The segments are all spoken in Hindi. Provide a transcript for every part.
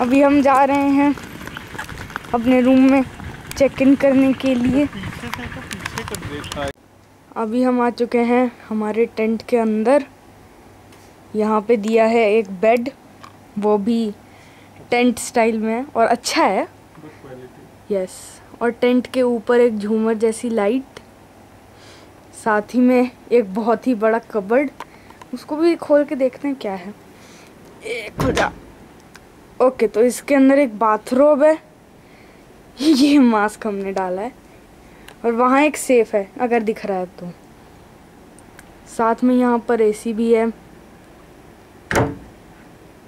अभी हम जा रहे हैं अपने रूम में चेक इन करने के लिए। अभी हम आ चुके हैं हमारे टेंट के अंदर। यहाँ पे दिया है एक बेड, वो भी टेंट स्टाइल में है और अच्छा है। यस और टेंट के ऊपर एक झूमर जैसी लाइट साथ ही में एक बहुत ही बड़ा कबर्ड उसको भी खोल के देखते हैं क्या है। एक खुदा ओके तो इसके अंदर एक बाथरोब है। ये मास्क हमने डाला है। और वहाँ एक सेफ़ है, अगर दिख रहा है तो। साथ में यहाँ पर एसी भी है।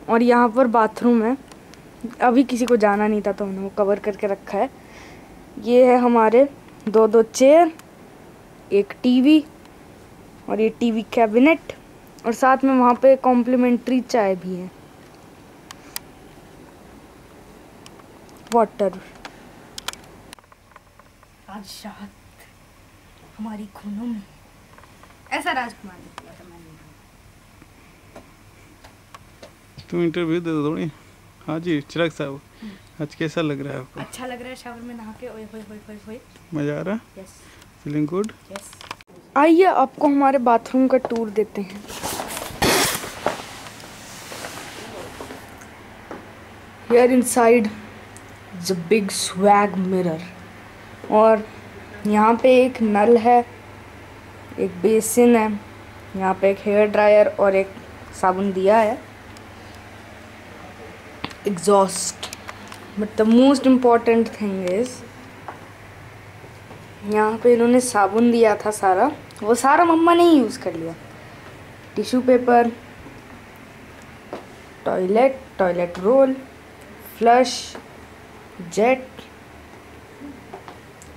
और यहाँ पर बाथरूम है। अभी किसी को जाना नहीं था तो हमने वो कवर करके रखा है। ये है हमारे दो दो चेयर, एक टीवी और ये टीवी कैबिनेट। और साथ में वहाँ पे कॉम्प्लीमेंट्री चाय भी है। वाटर आज रात हमारी खूनों में। ऐसा राजकुमार ने था मैंने तुम इंटरव्यू दे दो थोड़ी। हाँ जी चिराग साहब आज कैसा लग रहा है आपको? अच्छा लग रहा है शावर में नहा के। ओए होए होए होए होए। मज़ा आ रहा है? यस फीलिंग गुड यस आइए आपको हमारे बाथरूम का टूर देते हैं। Here inside a big swag mirror. और यहाँ पे एक नल है, एक बेसिन है, यहाँ पे एक हेयर ड्रायर और एक साबुन दिया है। Exhaust but the most important thing is यहाँ पे इन्होंने साबुन दिया था सारा। वो सारा मम्मा ने ही यूज़ कर लिया। Tissue paper toilet toilet roll flush jet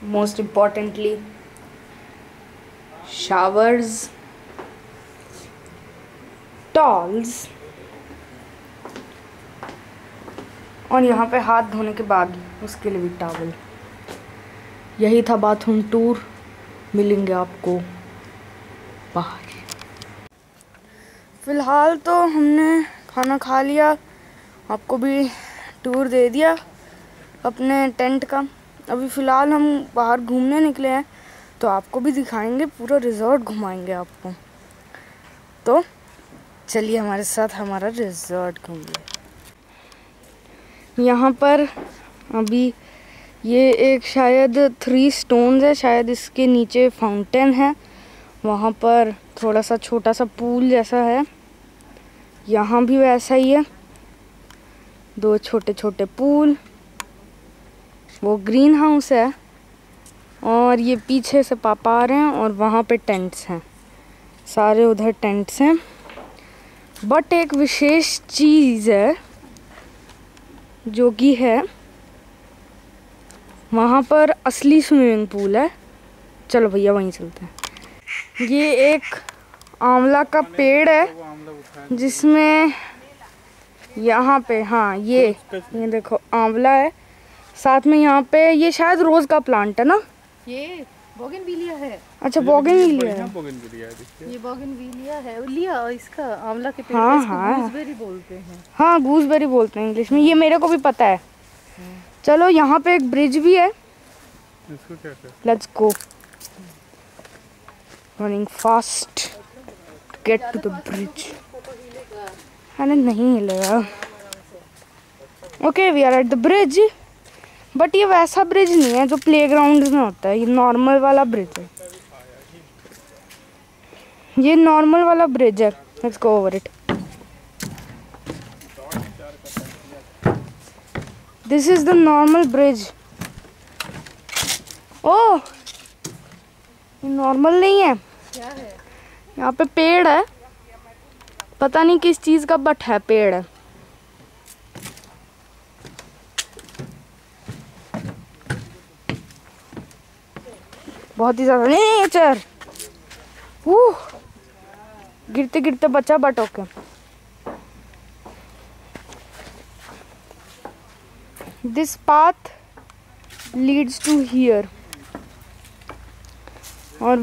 most importantly showers towels और यहाँ पे हाथ धोने के बाद उसके लिए भी टॉवल यही था बाथरूम टूर मिलेंगे आपको बाहर. फ़िलहाल तो हमने खाना खा लिया, आपको भी टूर दे दिया। अपने टेंट का। अभी फ़िलहाल हम बाहर घूमने निकले हैं तो आपको भी दिखाएँगे, पूरा रिजॉर्ट घुमाएँगे आपको। तो चलिए हमारे साथ हमारा रिजॉर्ट घूमिए। यहाँ पर अभी ये एक शायद थ्री स्टोन्स है, शायद इसके नीचे फाउंटेन है। वहाँ पर थोड़ा सा छोटा सा पूल जैसा है। यहाँ भी वैसा ही है। दो छोटे छोटे पूल वो ग्रीन हाउस है और ये पीछे से पापा आ रहे हैं और वहाँ पे टेंट्स हैं। सारे उधर टेंट्स हैं। बट एक विशेष चीज़ है जो कि है, वहाँ पर असली स्विमिंग पूल है। चलो भैया वहीं चलते हैं। ये एक आंवला का पेड़ है, जिसमें यहाँ पे हाँ ये ये देखो, आंवला है। साथ में यहाँ पे ये शायद रोज का प्लांट है ना? ये बोगनविलिया है। अच्छा बॉगन ही। है ये बोगनविलिया है। लिया इसका आंवला के पेड़ हाँ, हाँ। गूसबेरी बोलते हैं। हाँ गूसबेरी बोलते हैं इंग्लिश में। ये मेरे को भी पता है। चलो यहाँ पे एक ब्रिज भी है। इसको क्या let's go running fast get to the bridge अरे नहीं हिलेगा। Okay we are at the bridge but ये वैसा ब्रिज नहीं है जो प्लेग्राउंड में होता है ये नॉर्मल वाला ब्रिज है। ये नॉर्मल वाला ब्रिज है। Let's go over it this is the normal bridge oh ये नॉर्मल नहीं है। क्या है? यहाँ पे पेड़ है। पता नहीं किस चीज़ का बट है पेड़ है। बहुत ही ज़्यादा। नेचर गिरते गिरते बचा but, okay. This path leads to here और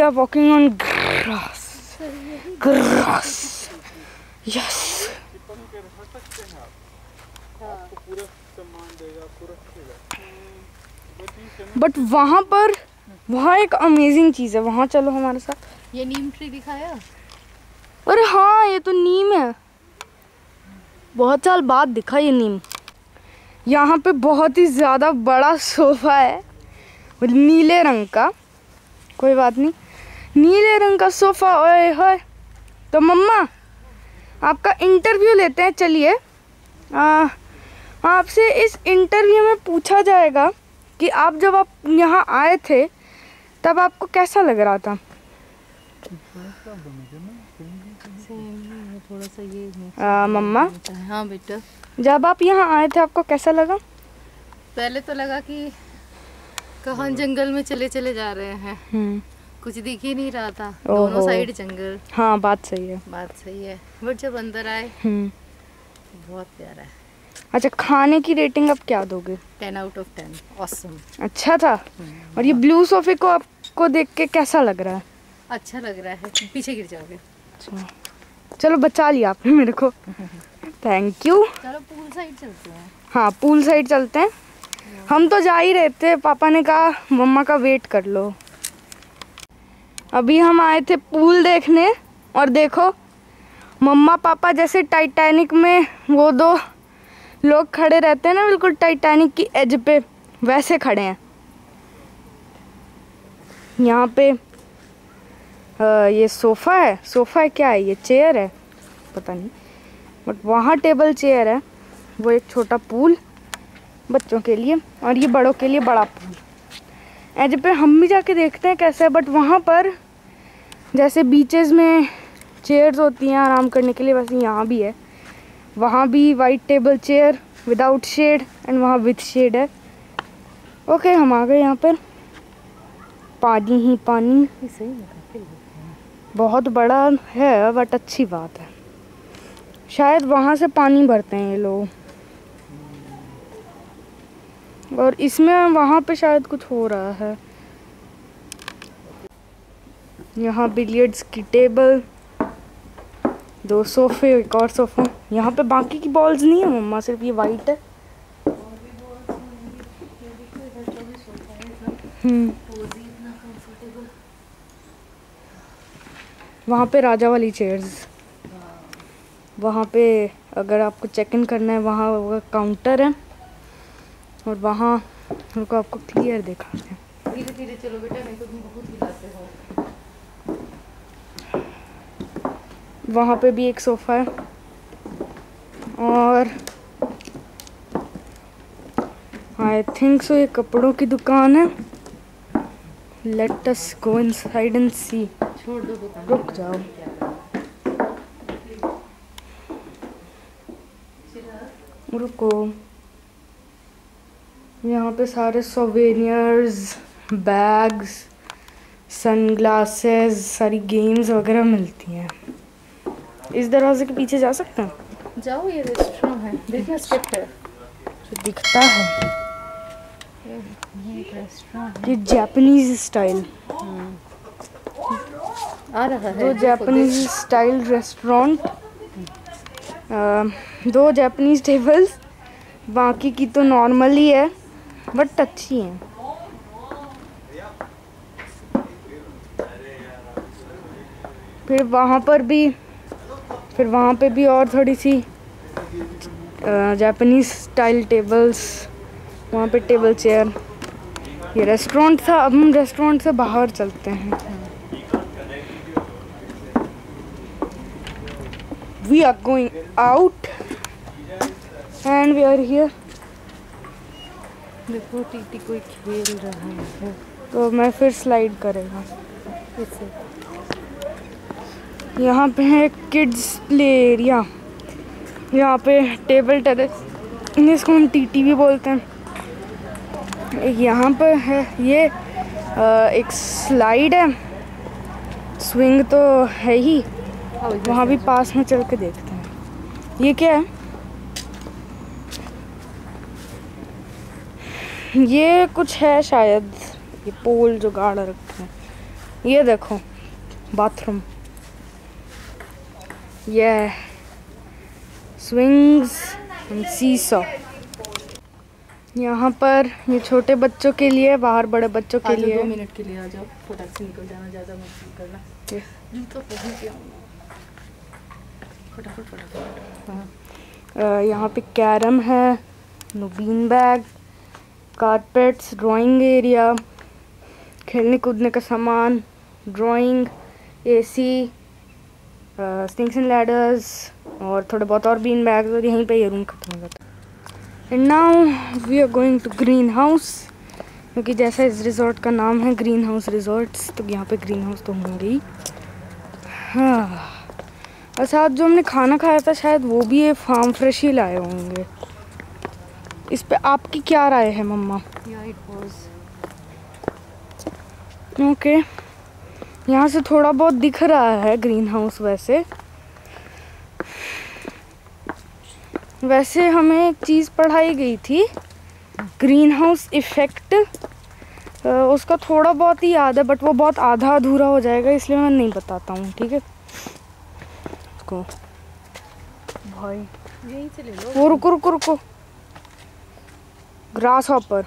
are walking on grass grass देगा पूरा बट वहाँ पर वहाँ एक अमेजिंग चीज़ है वहाँ चलो हमारे साथ। ये नीम ट्री दिखाया? अरे हाँ ये तो नीम है। बहुत साल बाद दिखा ये नीम। यहाँ पे बहुत ही ज़्यादा बड़ा सोफ़ा है नीले रंग का। कोई बात नहीं। नीले रंग का सोफ़ा ओए होए। तो मम्मा आपका इंटरव्यू लेते हैं चलिए। आपसे इस इंटरव्यू में पूछा जाएगा कि आप जब आप यहाँ आए थे तब आपको कैसा लग रहा था? थोड़ा सा ये आ, मम्मा? हाँ बेटा। जब आप यहाँ आए थे आपको कैसा लगा? पहले तो लगा कि कहाँ जंगल में चले चले जा रहे हैं। हम्म। कुछ दिख ही नहीं रहा था। दोनों साइड जंगल। हाँ बात सही है। बात सही है। बट जब अंदर आए हम्म। बहुत प्यारा है। अच्छा खाने की रेटिंग आप क्या दोगे? Ten out of ten awesome अच्छा था? और ये ब्लू सोफे को आपको देख के कैसा लग रहा है? अच्छा लग रहा है। पीछे गिर जाओगे। अच्छा। चलो बचा लिया आपने मेरे को। थैंक यू चलो पूल साइड चलते हैं। हाँ पूल साइड चलते हैं। हम तो जा ही रहे थे। पापा ने कहा मम्मा का वेट कर लो। अभी हम आए थे पूल देखने। और देखो मम्मा पापा जैसे टाइटैनिक में वो दो लोग खड़े रहते हैं ना बिल्कुल टाइटैनिक की एज पे वैसे खड़े हैं। यहाँ पे अ, ये सोफ़ा है सोफ़ा है क्या है? ये चेयर है पता नहीं। बट वहाँ टेबल चेयर है वो एक छोटा पूल बच्चों के लिए और ये बड़ों के लिए बड़ा पूल एज पे हम भी जाके देखते हैं कैसा है बट वहाँ पर जैसे बीचेस में चेयर्स होती हैं आराम करने के लिए वैसे यहाँ भी है। वहाँ भी white table chair without shade and वहाँ विथ शेड है। ओके हम आ गए यहाँ पर। पानी ही पानी। बहुत बड़ा है बट अच्छी बात है। शायद वहाँ से पानी भरते हैं ये लोग। और इसमें वहाँ पे शायद कुछ हो रहा है। यहाँ बिलियर्ड्स की टेबल दो सोफे, एक और सोफा। यहाँ पे बाकी की बॉल्स नहीं है, मम्मा, सिर्फ़ ये वाइट है। हम्म। वहाँ पे राजा वाली चेयर्स वहाँ पे अगर आपको चेक इन करना है, वहाँ काउंटर है। और वहाँ उनको आपको क्लियर दिखाते हैं। धीरे धीरे चलो बेटा, नहीं तो बहुत हिलाते हो वहाँ पे भी एक सोफ़ा है। और आई थिंक सो ये कपड़ों की दुकान है। Let us go inside and see रुक जाओ। रुको। यहाँ पे सारे सोवेनियर्स बैग्स सनग्लासेस सारी गेम्स वगैरह मिलती हैं। इस दरवाजे के पीछे जा सकते हैं? जाओ ये रेस्टोरेंट है। देखना स्टेप है जो दिखता है। ये रेस्टोरेंट ये जापानीज स्टाइल आ रहा है। दो जापानीज स्टाइल रेस्टोरेंट दो जापानीज टेबल्स बाकी की तो नॉर्मल ही है बट अच्छी हैं। फिर वहाँ पर भी फिर वहाँ पे भी और थोड़ी सी जापानीज स्टाइल टेबल्स वहाँ पे टेबल चेयर ये रेस्टोरेंट था अब हम रेस्टोरेंट से बाहर चलते हैं। We are going out and we are here. देखो टीटी कोई खेल रहा है। तो मैं फिर स्लाइड करेगा। इसे। यहाँ पे है किड्स प्ले एरिया यहाँ पे टेबल टेनिस जिसको हम टीटी भी बोलते हैं। यहाँ पर है ये एक स्लाइड है। स्विंग तो है ही। वहाँ भी पास में चल के देखते हैं। ये क्या है? ये कुछ है शायद ये पोल जो गाड़ रखे हैं। ये देखो बाथरूम ये स्विंग्स एंड सीसॉ यहाँ पर ये छोटे बच्चों के लिए बाहर बड़े बच्चों के दो लिए। मिनट के लिए आ जाओ फटाक से निकल जाना ज़्यादा मत करना जूता पहन के फटाफट फटाफट। हाँ। यहाँ पे कैरम है bean bag carpets drawing area खेलने कूदने का सामान drawing AC stings and ladders और थोड़े बहुत और बीन बैग्स और यहीं पे ये रूम खत्म हो जाता है। And now we are going to green house क्योंकि जैसा इस रिजॉर्ट का नाम है ग्रीन हाउस रिजॉर्ट्स तो यहाँ पे ग्रीन हाउस तो होंगे ही। हाँ। और साथ जो हमने खाना खाया था शायद वो भी ये फार्म फ्रेश ही लाए होंगे। इस पे आपकी क्या राय है मम्मा? या इट वाज ओके यहाँ से थोड़ा बहुत दिख रहा है ग्रीन हाउस वैसे। वैसे हमें एक चीज़ पढ़ाई गई थी ग्रीन हाउस इफ़ेक्ट उसका थोड़ा बहुत ही याद है बट वो बहुत आधा अधूरा हो जाएगा इसलिए मैं नहीं बताता हूँ ठीक है? उसको भाई यहीं से ले लो। वो रुको रुको रुको। ग्रास हॉपर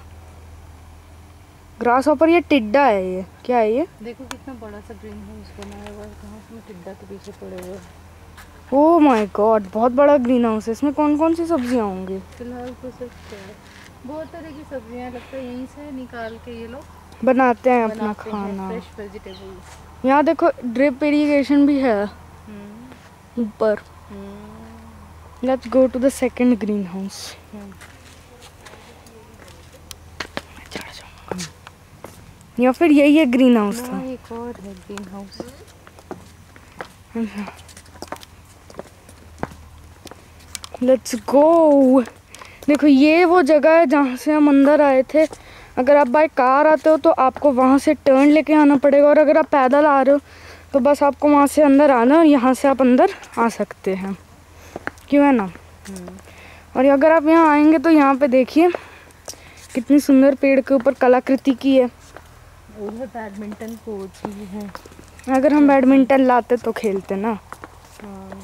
ग्रास हॉपर ये टिड्डा है ये। क्या है ये? देखो कितना बड़ा सा ग्रीन हाउस बनाया हुआ है कहाँ से टिड्डा के पीछे पड़े हुए ओ माय गॉड बहुत बड़ा ग्रीन हाउस है। इसमें कौन कौन सी सब्ज़ियाँ होंगी? फ़िलहाल तो सिर्फ़ बहुत तरह की सब्ज़ियाँ लगता है यहीं से निकाल के ये लोग बनाते हैं अपना बनाते खाना। फ्रेश वेजिटेबल्स यहाँ देखो ड्रिप इरिगेशन भी है। ऊपर। Let's go to the second green house या फिर यही है ग्रीन हाउस था। एक और है ग्रीन हाउस लेट्स गो देखो ये वो जगह है जहाँ से हम अंदर आए थे। अगर आप बाय कार आते हो तो आपको वहाँ से टर्न लेके आना पड़ेगा और अगर आप पैदल आ रहे हो तो बस आपको वहाँ से अंदर आना और यहाँ से आप अंदर आ सकते हैं। क्यों है ना? और अगर आप यहाँ आएँगे तो यहाँ पे देखिए कितनी सुंदर पेड़ के ऊपर कलाकृति की है। है बैडमिंटन कोच भी है। अगर हम बैडमिंटन लाते तो खेलते ना। हाँ,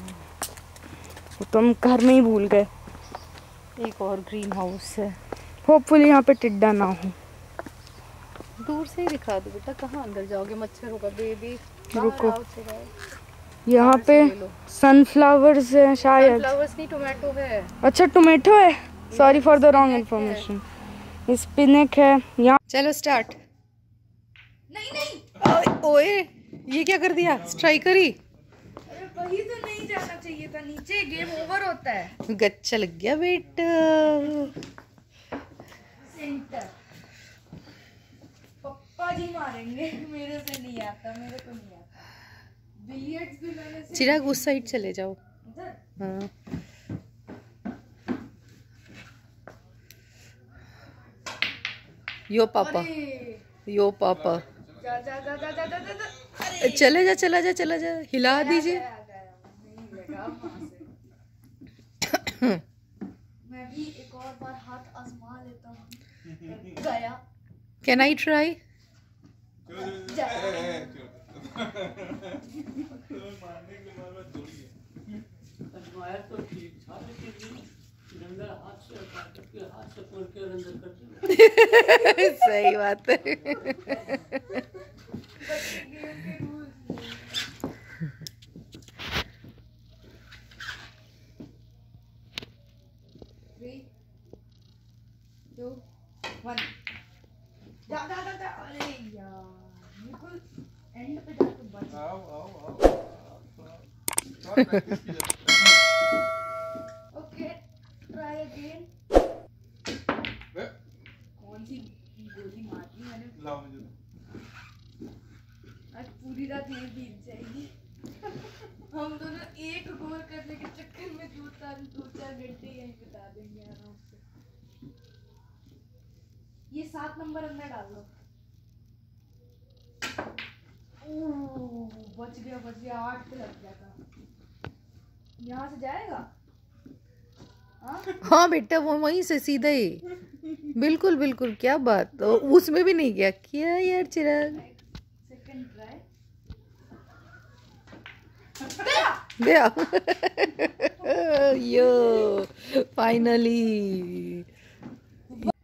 वो तो हम घर में ही भूल गए। एक और ग्रीन हाउस है। होपफुली यहाँ पे टिड्डा ना हो। दूर से ही दिखा दो बेटा कहाँ अंदर जाओगे? मच्छर होगा बेबी रुको। यहाँ पे सनफ्लावर्स है शायद। नहीं टोमेटो है। अच्छा टोमेटो है? Sorry for the wrong information spinach है यहाँ चलो स्टार्ट नहीं नहीं। ओए ये क्या कर दिया? स्ट्राइकर ही वही तो नहीं जाना चाहिए था नीचे गेम ओवर होता है। गच्चा लग गया बेटा। सेंटर जी मारेंगे मेरे से नहीं आता मेरे को नहीं आता। बिलियर्ड्स भी मैंने चिराग उस साइड चले जाओ। हाँ। यो पापा यो पापा। चला जा चले जा चला जा चला जा। हिला दीजिए। कैन आई ट्राई सही बात है। ओके ट्राई अगेन कौन सी गोली मारनी मैंने? लाओ मुझे आज पूरी रात यही बीत जाएगी। हम दोनों एक गोल करने के चक्कर में दो चार दो चार घंटे यहीं बिता देंगे आराम से। ये सात नंबर अंदर डाल लो ओह, बच गया बच गया आठ पे लग गया था। यहाँ से जाएगा? हाँ? हाँ बेटा वो वहीं से सीधा। ही बिल्कुल बिल्कुल क्या बात। तो उसमें भी नहीं गया? क्या यार चिराग? गया। यो फाइनली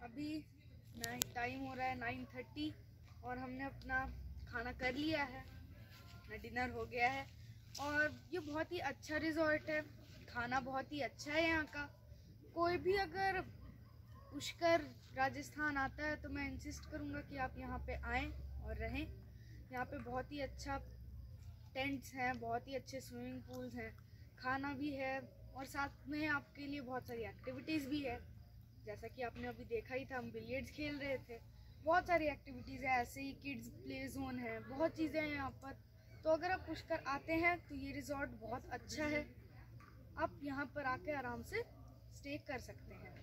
अभी टाइम हो रहा है नाइन थर्टी और हमने अपना खाना कर लिया है। अपना डिनर हो गया है। और ये बहुत ही अच्छा रिजॉर्ट है। खाना बहुत ही अच्छा है यहाँ का। कोई भी अगर पुष्कर राजस्थान आता है तो मैं इंसिस्ट करूँगा कि आप यहाँ पे आएँ और रहें। यहाँ पे बहुत ही अच्छा टेंट्स हैं, बहुत ही अच्छे स्विमिंग पूल्स हैं। खाना भी है और साथ में आपके लिए बहुत सारी एक्टिविटीज़ भी है। जैसा कि आपने अभी देखा ही था, हम बिलियर्ड्स खेल रहे थे। बहुत सारी एक्टिविटीज़ है, ऐसे ही किड्स प्ले जोन है, बहुत चीज़ें हैं यहाँ पर। तो अगर आप पुष्कर आते हैं तो ये रिजॉर्ट बहुत अच्छा है। आप यहाँ पर आके आराम से स्टे कर सकते हैं।